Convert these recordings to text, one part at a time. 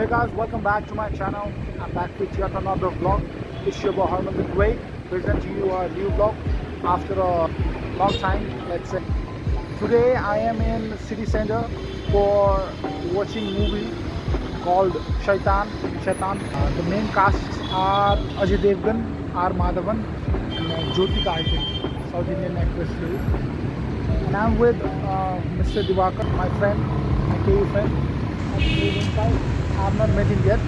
Hey guys, welcome back to my channel. I'm back with yet another vlog. It's your boy Harman the Great, presenting you a new vlog after a long time, let's say. Today I am in city center for watching movie called Shaitan. Shaitan. Uh, the main casts are Ajay Devgan, R. Madhavan, and uh, Jyotika, I think, South Indian actress. And I'm with uh, Mr. Divakar, my friend, my KU friend. I've not met him yet.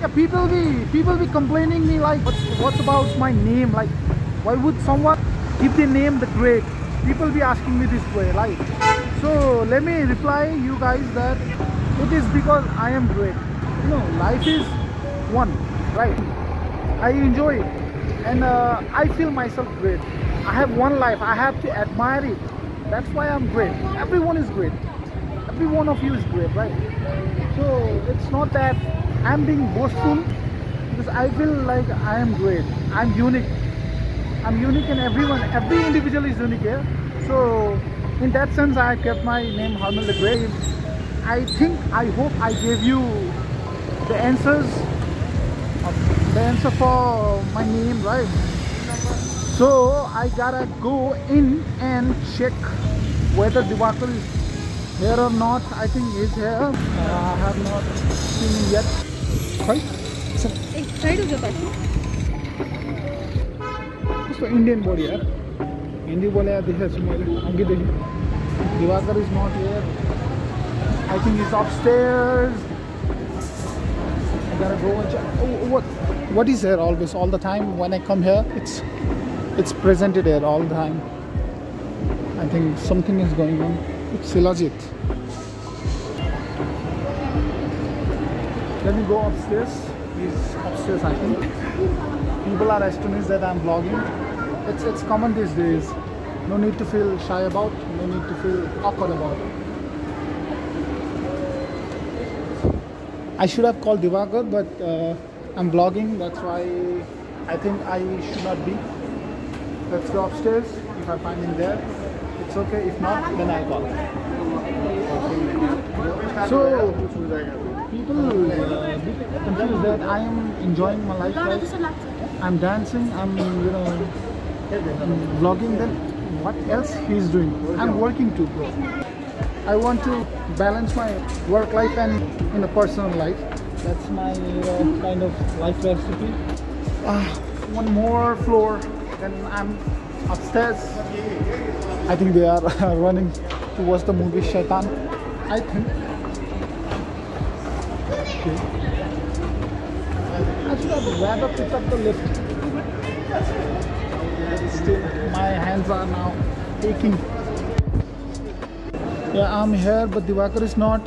Yeah, people be people be complaining me like, what's what's about my name? Like, why would someone give the name the Great? People be asking me this way, like. So let me reply you guys that it is because I am great. You know, life is one, right? I enjoy it, and uh, I feel myself great. I have one life. I have to admire it. That's why I'm great. Everyone is great. Every one of you is great, right? So it's not that I'm being boastful because I feel like I am great. I'm unique. I'm unique in everyone. Every individual is unique here. So in that sense, I kept my name Harman the Great. I think, I hope I gave you the answers, the answer for my name, right? So I gotta go in and check whether Divakar is here or not, I think is here. Uh, I have not seen yet. Right? Hey, side of the It's an Indian body, here. Hindi bole dekhe sumale. Angi dekhi. Divakar is not here. I think he's upstairs. I gotta go and check. Oh, what? What is here always? All the time when I come here, it's it's presented here all the time. I think something is going on. Let me go upstairs he's upstairs I think people are astonished that I'm vlogging. It's it's common these days. No need to feel shy about. No need to feel awkward about. I should have called Divakar, but uh, I'm vlogging. That's why I think I should not be. Let's go upstairs. If I find him there, it's okay. If not, then I'll call. So people uh, confused that I am enjoying my life. right? I'm dancing, I'm you know vlogging then what else he's doing? I'm working too bro. I want to balance my work life and in a personal life. That's my uh, kind of life recipe. Ah, one more floor, then I'm upstairs. I think they are running towards the movie Shaitan. I think. Okay. I should have rather picked up the lift. Still, my hands are now aching. Yeah, I'm here, but Divakar is not.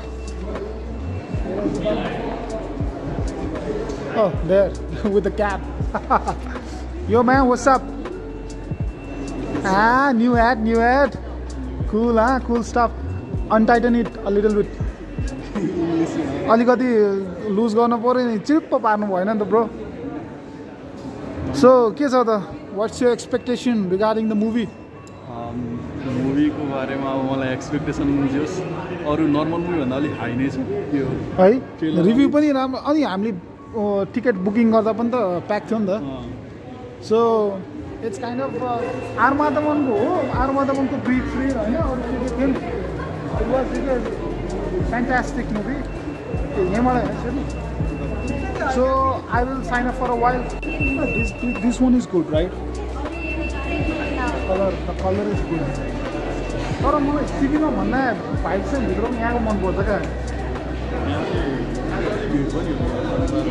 Oh, there, with the cap. Yo, man, what's up? Ah, new ad, new ad. Cool, huh? Cool stuff. Untighten it a little bit. अलिकति loose गर्नु पऱ्यो नि चिप्प पार्नु भएन नि त bro so के छ त what's you expectation regarding the movie मुभीको बारेमा अब मलाई एक्सपेक्टेसन जोस् अरू नर्मल मुभीभन्दा अलिक हाई नै छ त्यो है रिभ्यू पनि राम्रो अनि हामीले टिकट बुकिङ गर्दा पनि त प्याक थियो नि त so it's kind of R माधवनको हो आर माधवनको ब्रिथ फ्री होइन अरू के के थियो नि it was it fantastic movie यहाँबाट हेर्छु so I will sign up for a while this this one is good right colour the colour is good तर मलाई सिपीमा भन्दा भाइब चाहिँ भित्र पनि यहाँको मनपर्छ क्या।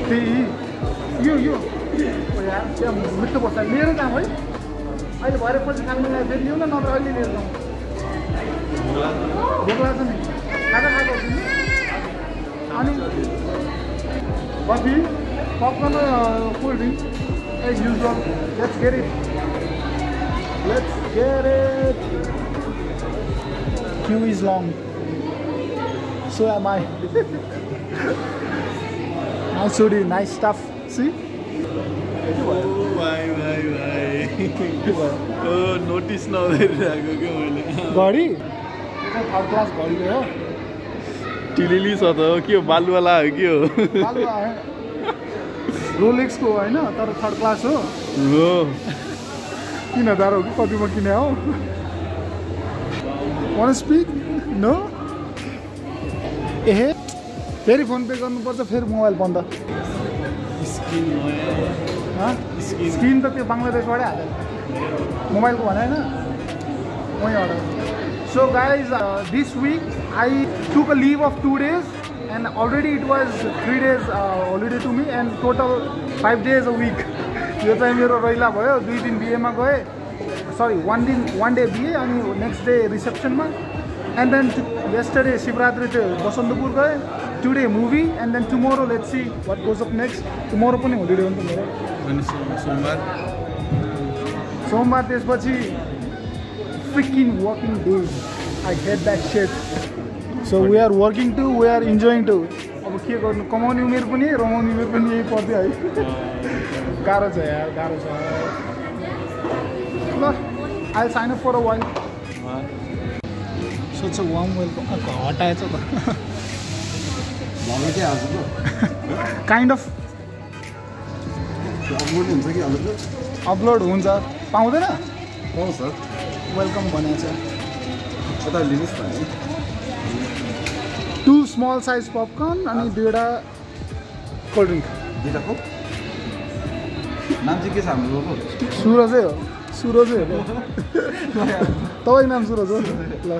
त्यही यो यो त्यहाँ मिठो बस्छ लिएर जाउँ है अहिले भरे पछि कालिम्पोङलाई फेरि लिउँ न नत्र अहिले लिएर जाउँ भोक लाग्छ नि खाजा खाएको? अनि coffee popcorn cold drink as usual let's get let's get queue is long so am I Nice hoodie, nice. See? Notice नगरिरहेको क्या मैले घडी थर्ड क्लास घडी हो टिलिली छ त के हो बालुवाला हो के हो रोलेक्सको होइन तर थर्ड क्लास हो हो तिन हजार हो कि कतिमा किने हो वान स्पिक नो एहे फेरि फोन पे गर्नुपर्छ फेरि मोबाइल बन्द? स्क्रिन त त्यो बङ्गलादेशबाटै हालेको मोबाइलको भने होइन? वहीँबाट so guys this week I took a leave of two days and already it was three days holiday to me and total five days a week यो चाहिँ मेरो रैला भयो दुई दिन बिहेमा गएँ। सरी वान दिन वान डे बिहे अनि नेक्स्ट डे रिसेप्सनमा एन्ड देन yesterday शिवरात्रि चाहिँ बसन्तपुर गएँ। Today movie and then tomorrow let see what goes up next tomorrow पनि होलिडे हो नि त मेरो। सोमबार। सोमबार त्यसपछि freaking working days I hate that set so we are working to we are enjoying to अब के गर्नु? कमाउने उमेर पनि रमाउने उमेर पनि यही पर्थ्यो है गाह्रो छ यार गाह्रो छ। ल I sign up for a while सोध्छ वाम वेलकम हटाएछ त। काइन्ड अफ अपलोड हुन्छ। पाउँदैन? पाउँछ। वेलकम भनेको छ लिनुहोस् न टु स्मल साइज पपकर्न अनि दुईवटा कोल्ड ड्रिङ्क दुइटाको नाम चाहिँ के छ हाम्रो सुरजै हो। सुरजै हो। तपाईँको नाम सुरज हो? ल।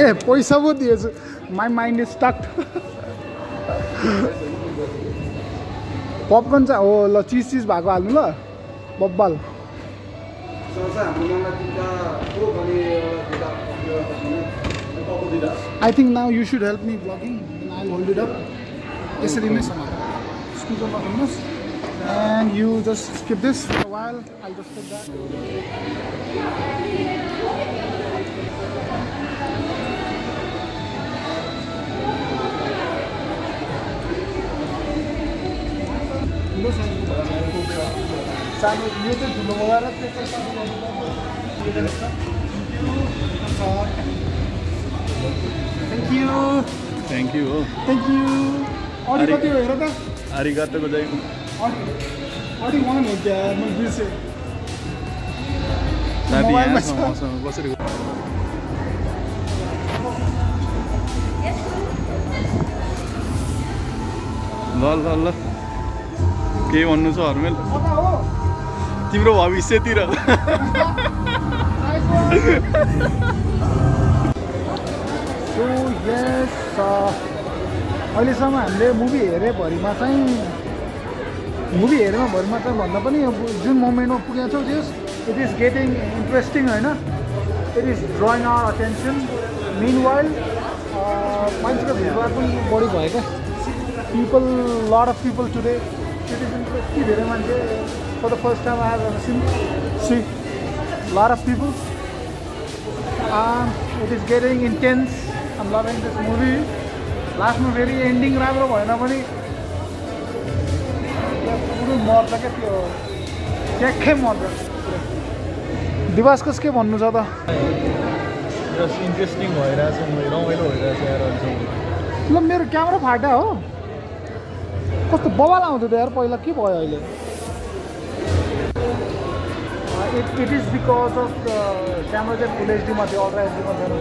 ए पैसा पो दिएछु। My mind is stuck popcorn चाहिँ हो ल चिज चिज भएको हाल्नु ल। बब्बाल। I think now you should help me blogging I hold it up यसरी नै समात स्पिकरमा भन्नुहोस् and you just skip this for a while I'll just take that Thank you. Thank you. Thank you. Arigato. Arigato gozaimasu. अडी one हो क्या मैले बिर्सेँ कसरी ल ल ल. के भन्नु छ हर्मेल? तिम्रो भविष्यतिर यस अहिलेसम्म हामीले मुभी हेरेभरिमा चाहिँ मुभी हेरेमा भरिमा चाहिँ भन्दा पनि अब जुन मोमेन्टमा पुगेको छौँ त्यस इट इज गेटिङ इन्ट्रेस्टिङ होइन? It is drawing our attention meanwhile मान्छेको भिडभाड पनि बढी भयो क्या। People lot of people today it is यति धेरै मान्छे for the first time have seen see lot of people it is getting intense. I'm loving this movie. लास्टमा फेरि एन्डिङ राम्रो भएन भने पुरै मर्छ क्या त्यो? ट्याक्कै मर्छ दिवास कस के भन्नु छ त? इन्ट्रेस्टिङ भइरहेछ रमाइलो भइरहेछ ल मेरो क्यामेरा फाटा हो। कस्तो बवाल आउँथ्यो त यार पहिला के भयो अहिले? It it is because of camera चाहिँ फुल एचडीमा थियो अल्ट्रा एचडीमा थिएन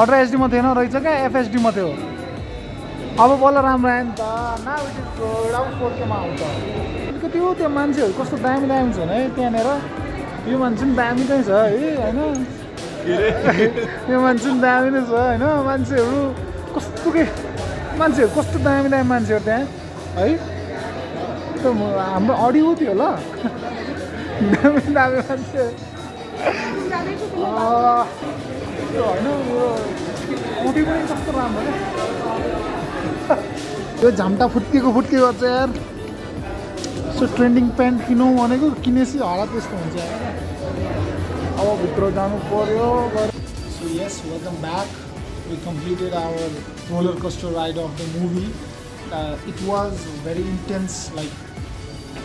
अल्ट्रा एचडीमा थिएन रहेछ क्या एफएचडीमा थियो? अब बल्ल राम्रो आयो नि त। न इट इज राउन्ड फोर केमा आउँछ। अलिकति हो त्यो मान्छेहरू कस्तो दामी दामी छन् है त्यहाँनिर यो मान्छे पनि दामी नै छ है होइन? यो मान्छे पनि दामी नै छ होइन? मान्छेहरू कस्तो के मान्छेहरू कस्तो दामी दामी मान्छेहरू त्यहाँ है? त्यो हाम्रो अडियो थियो ल दामी दामी मान्छे। होइन यो पनि कस्तो राम्रो। यो झम्टा फुत्केको फुत्केको छ यार सो ट्रेन्डिङ प्यान्ट किनौँ भनेको किनेपछि हला त्यस्तो हुन्छ यार अब भित्र जानु पर्यो so yes welcome back we completed our roller coaster ride of the movie. Uh, it was very intense, like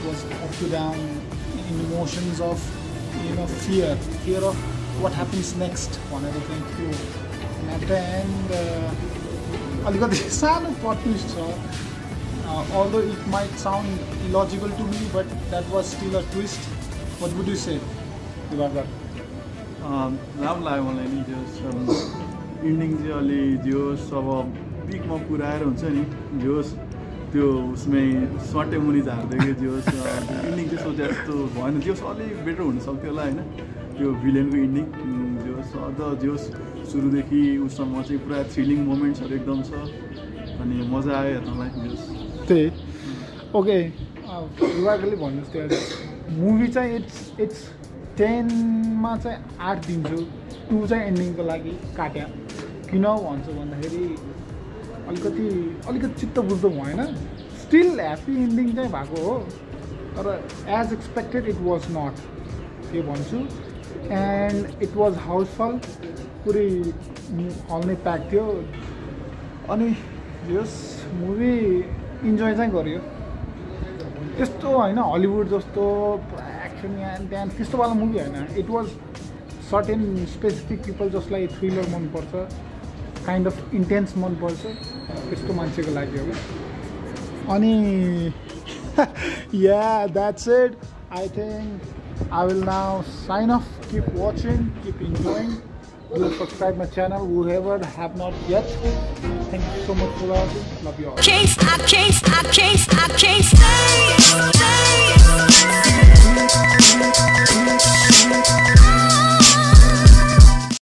was up to down in emotions of you know fear, fear of what happens next भनेर चाहिँ थियो at the and अलिकति सानो plot twist छ। Although it might sound illogical to me but that was still a twist what would you say राम्रो लाग्यो मलाई नि त्यो इन्डिङ चाहिँ अलि जोस् अब पिकमा पुऱ्याएर हुन्छ नि जोस् त्यो उसमै स्वाटे मुनि झार्दै कि जोस् इन्डिङ चाहिँ सोचे जस्तो भएन। जोस् अलिक बेटर हुनसक्थ्यो होला होइन? त्यो भिलेनको इन्डिङ जोस् अझ जोस् सुरुदेखि उसमा चाहिँ पुरा थ्रिलिङ मोमेन्ट्सहरू एकदम छ। अनि मजा आयो हेर्नलाई त्यही। ओके दिवाकरले भन्नुहोस् त्यो मुभी चाहिँ इट्स इट्स टेनमा चाहिँ आठ दिन्छु टु चाहिँ एन्डिङको लागि काट्या। किन भन्छु भन्दाखेरि अलिकति अलिकति चित्त बुझ्दो भएन। स्टिल ह्याप्पी एन्डिङ चाहिँ भएको हो तर as expected it was not त्यो भन्छु? एन्ड इट वाज हाउसफल पुरै हल नै प्याक थियो। अनि यस मुभी इन्जोय चाहिँ गऱ्यो त्यस्तो होइन हलिउड जस्तो एक्सन यहाँ त्यहाँ त्यस्तोवाला मुभी होइन। It was certain specific people जसलाई थ्रिलर मनपर्छ काइन्ड अफ इन्टेन्स मनपर्छ त्यस्तो मान्छेको लागि हो। अनि या that's it I think I will now sign off keep watching keep enjoying do subscribe my channel whoever have not yet. Thank you so much for watching. Love you all. Can't, I can't, I can't, I can't stay, stay.